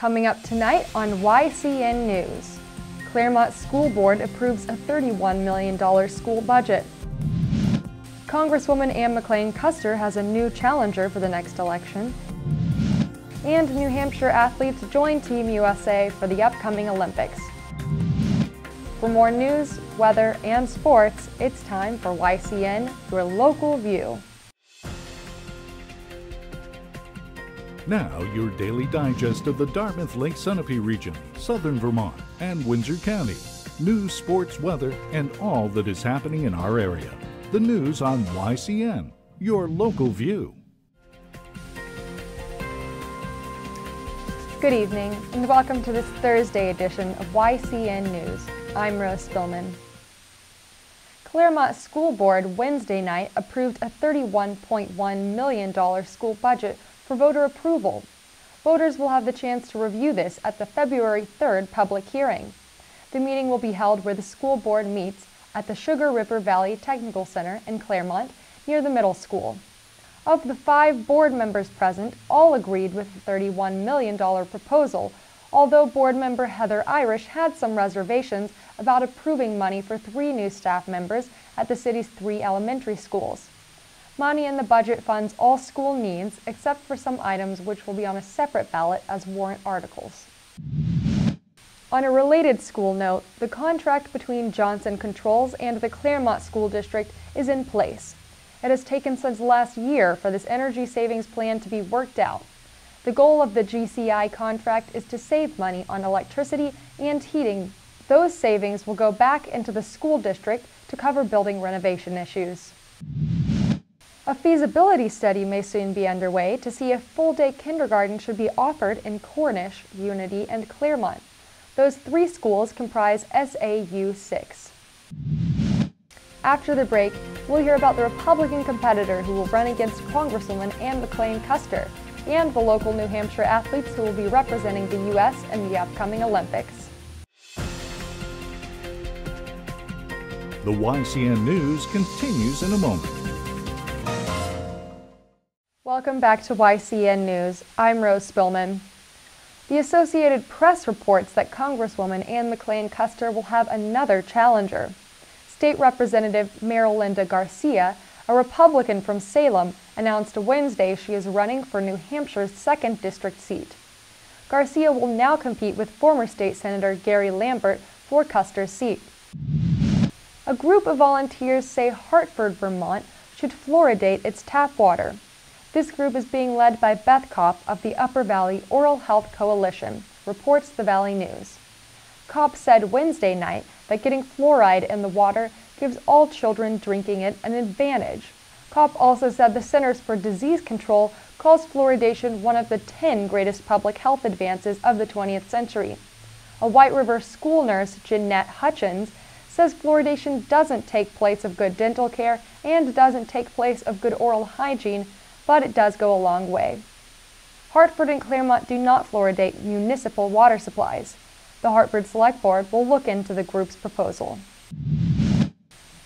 Coming up tonight on YCN News. Claremont School Board approves a $31 million school budget. Congresswoman Ann McLane Kuster has a new challenger for the next election. And New Hampshire athletes join Team USA for the upcoming Olympics. For more news, weather, and sports, it's time for YCN, your local view. Now, your daily digest of the Dartmouth Lake Sunapee region, southern Vermont, and Windsor County. News, sports, weather, and all that is happening in our area. The news on YCN, your local view. Good evening, and welcome to this Thursday edition of YCN News. I'm Rose Spillman. Claremont School Board Wednesday night approved a $31.1 million school budget for voter approval. Voters will have the chance to review this at the February 3rd public hearing. The meeting will be held where the school board meets at the Sugar River Valley Technical Center in Claremont near the middle school. Of the five board members present, all agreed with the $31 million proposal, although board member Heather Irish had some reservations about approving money for three new staff members at the city's three elementary schools. Money in the budget funds all school needs except for some items which will be on a separate ballot as warrant articles. On a related school note, the contract between Johnson Controls and the Claremont School District is in place. It has taken since last year for this energy savings plan to be worked out. The goal of the GCI contract is to save money on electricity and heating. Those savings will go back into the school district to cover building renovation issues. A feasibility study may soon be underway to see if full-day kindergarten should be offered in Cornish, Unity, and Claremont. Those three schools comprise SAU 6. After the break, we'll hear about the Republican competitor who will run against Congresswoman Ann McLane Kuster and the local New Hampshire athletes who will be representing the U.S. in the upcoming Olympics. The YCN News continues in a moment. Welcome back to YCN News. I'm Rose Spillman. The Associated Press reports that Congresswoman Ann McLane Kuster will have another challenger. State Representative Marilinda Garcia, a Republican from Salem, announced Wednesday she is running for New Hampshire's 2nd District seat. Garcia will now compete with former State Senator Gary Lambert for Kuster's seat. A group of volunteers say Hartford, Vermont should fluoridate its tap water. This group is being led by Beth Kopp of the Upper Valley Oral Health Coalition, reports the Valley News. Kopp said Wednesday night that getting fluoride in the water gives all children drinking it an advantage. Kopp also said the Centers for Disease Control calls fluoridation one of the 10 greatest public health advances of the 20th century. A White River school nurse, Jeanette Hutchins, says fluoridation doesn't take place of good dental care and doesn't take place of good oral hygiene, but it does go a long way. Hartford and Claremont do not fluoridate municipal water supplies. The Hartford Select Board will look into the group's proposal.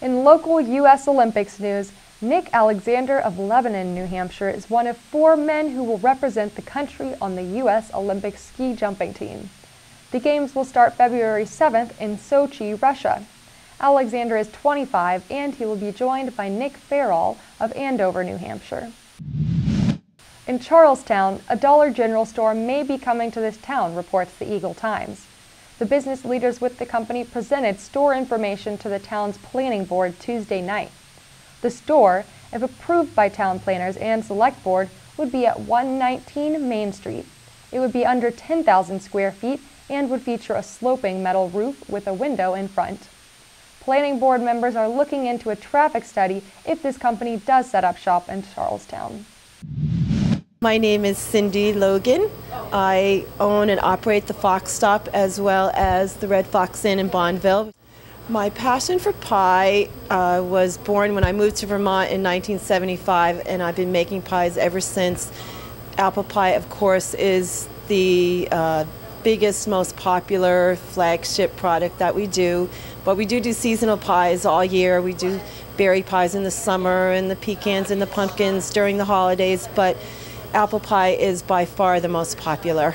In local U.S. Olympics news, Nick Alexander of Lebanon, New Hampshire is one of four men who will represent the country on the U.S. Olympic ski jumping team. The Games will start February 7th in Sochi, Russia. Alexander is 25 and he will be joined by Nick Fairall of Andover, New Hampshire. In Charlestown, a Dollar General store may be coming to this town, reports the Eagle Times. The business leaders with the company presented store information to the town's planning board Tuesday night. The store, if approved by town planners and select board, would be at 119 Main Street. It would be under 10,000 square feet and would feature a sloping metal roof with a window in front. Planning board members are looking into a traffic study if this company does set up shop in Charlestown. My name is Cindy Logan. I own and operate the Fox Stop as well as the Red Fox Inn in Bondville. My passion for pie uh, was born when I moved to Vermont in 1975, and I've been making pies ever since. Apple pie, of course, is the uh, biggest, most popular flagship product that we do. But we do do seasonal pies all year. We do berry pies in the summer and the pecans and the pumpkins during the holidays. But apple pie is by far the most popular.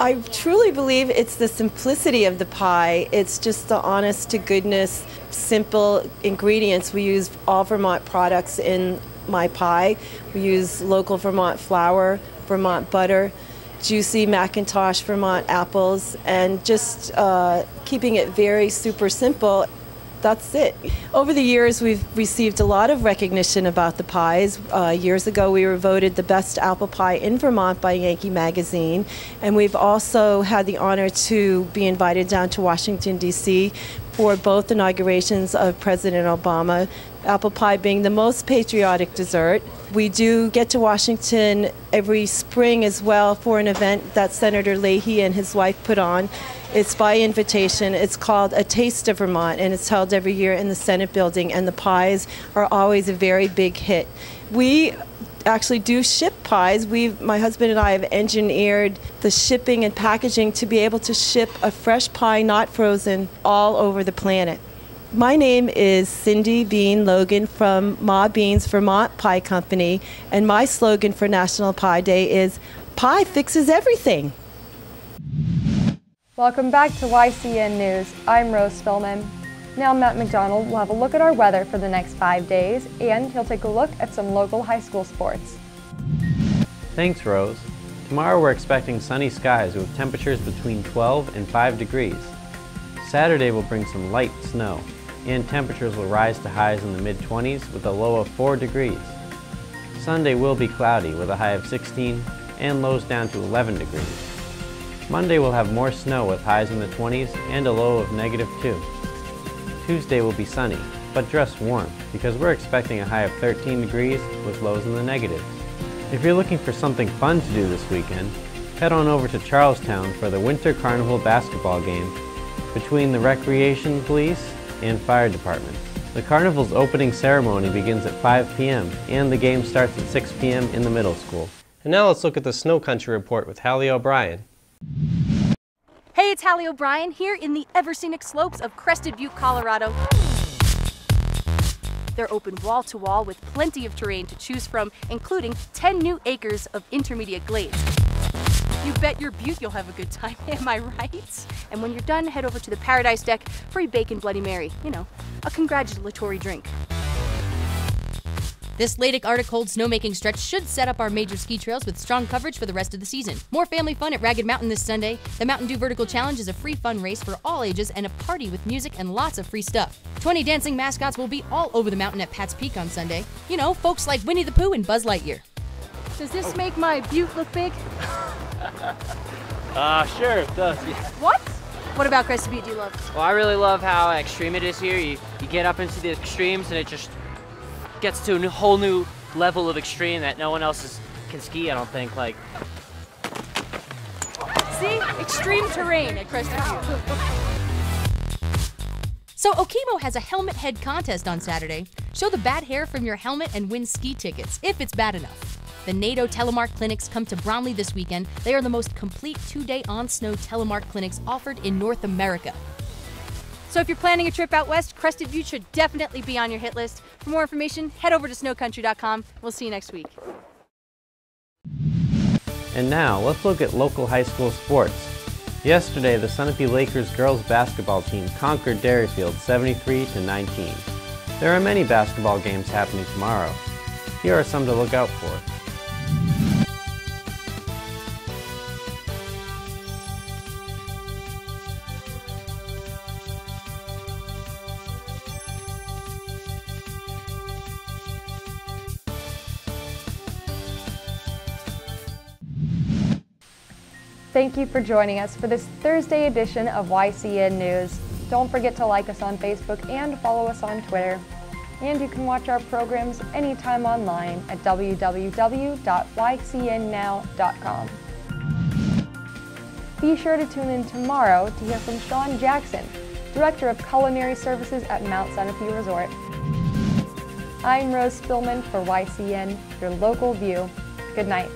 I truly believe it's the simplicity of the pie. It's just the honest to goodness, simple ingredients. We use all Vermont products in my pie. We use local Vermont flour, Vermont butter, juicy McIntosh Vermont apples, and just uh, keeping it very super simple that's it. Over the years, we've received a lot of recognition about the pies. Uh, years ago, we were voted the best apple pie in Vermont by Yankee Magazine, and we've also had the honor to be invited down to Washington, D.C. for both inaugurations of President Obama, apple pie being the most patriotic dessert. We do get to Washington every spring as well for an event that Senator Leahy and his wife put on. It's by invitation. It's called A Taste of Vermont, and it's held every year in the Senate building, and the pies are always a very big hit. We actually do ship pies. We, my husband and I, have engineered the shipping and packaging to be able to ship a fresh pie, not frozen, all over the planet. My name is Cindy Bean Logan from Ma Beans Vermont Pie Company, and my slogan for National Pie Day is Pie fixes everything. Welcome back to YCN News. I'm Rose Spillman. Now Matt McDonald will have a look at our weather for the next five days, and he'll take a look at some local high school sports. Thanks, Rose. Tomorrow we're expecting sunny skies with temperatures between 12 and 5 degrees. Saturday will bring some light snow, and temperatures will rise to highs in the mid-20s with a low of 4 degrees. Sunday will be cloudy with a high of 16 and lows down to 11 degrees. Monday will have more snow with highs in the 20s and a low of negative 2. Tuesday will be sunny, but dress warm because we're expecting a high of 13 degrees with lows in the negatives. If you're looking for something fun to do this weekend, head on over to Charlestown for the Winter Carnival basketball game between the Recreation Police and Fire Department. The carnival's opening ceremony begins at 5 p.m. and the game starts at 6 p.m. in the middle school. And now let's look at the snow country report with Hallie O'Brien. Hey, it's Hallie O'Brien here in the ever scenic slopes of Crested Butte, Colorado. They're open wall to wall with plenty of terrain to choose from, including 10 new acres of intermediate glades. You bet your butte you'll have a good time, am I right? And when you're done, head over to the Paradise Deck for a bacon Bloody Mary. You know, a congratulatory drink. This Leidic Arctic cold snowmaking stretch should set up our major ski trails with strong coverage for the rest of the season. More family fun at Ragged Mountain this Sunday. The Mountain Dew Vertical Challenge is a free fun race for all ages and a party with music and lots of free stuff. 20 dancing mascots will be all over the mountain at Pat's Peak on Sunday. You know, folks like Winnie the Pooh and Buzz Lightyear. Does this make my butte look big? uh, sure, it does. Yeah. What? What about Crested Butte do you love? Well, I really love how extreme it is here. You, you get up into the extremes and it just gets to a whole new level of extreme that no one else is, can ski, I don't think. Like, See? Extreme terrain at Crested Butte. So Okemo has a helmet head contest on Saturday. Show the bad hair from your helmet and win ski tickets, if it's bad enough. The NATO telemark clinics come to Bromley this weekend. They are the most complete two-day on-snow telemark clinics offered in North America. So if you're planning a trip out west, Crested Butte should definitely be on your hit list. For more information, head over to snowcountry.com. We'll see you next week. And now, let's look at local high school sports. Yesterday, the Sunapee Lakers girls basketball team conquered Derryfield 73 to 19. There are many basketball games happening tomorrow. Here are some to look out for. Thank you for joining us for this Thursday edition of YCN News. Don't forget to like us on Facebook and follow us on Twitter. And you can watch our programs anytime online at www.ycnnow.com. Be sure to tune in tomorrow to hear from Sean Jackson, Director of Culinary Services at Mount Sunapee Resort. I'm Rose Spillman for YCN, your local view. Good night.